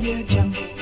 Audio Jungle.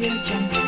you jumping?